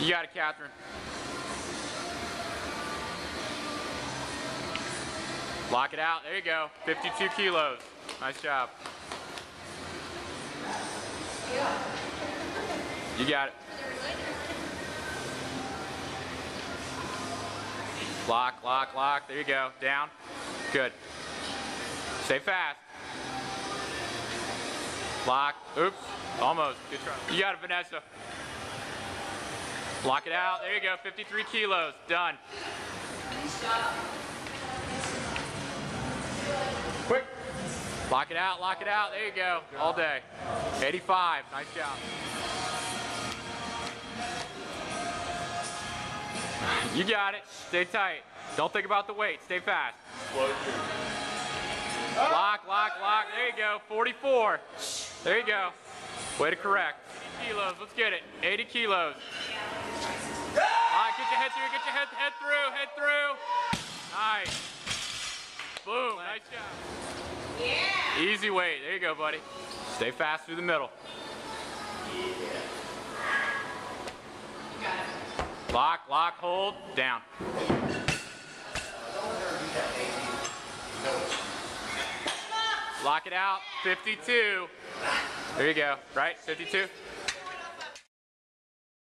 You got it, Catherine. Lock it out. There you go. 52 kilos. Nice job. You got it. Lock, lock, lock. There you go. Down. Good. Stay fast. Lock. Oops. Almost. Good try. You got it, Vanessa. Lock it out. There you go. 53 kilos. Done. Quick. Lock it out. Lock it out. There you go. All day. 85. Nice job. You got it. Stay tight. Don't think about the weight. Stay fast. Lock, lock, lock. There you go. 44. There you go. Way to correct. 80 kilos. Let's get it. 80 kilos. Easy weight. There you go, buddy. Stay fast through the middle. Lock, lock, hold, down. Lock it out, 52. There you go, right? 52?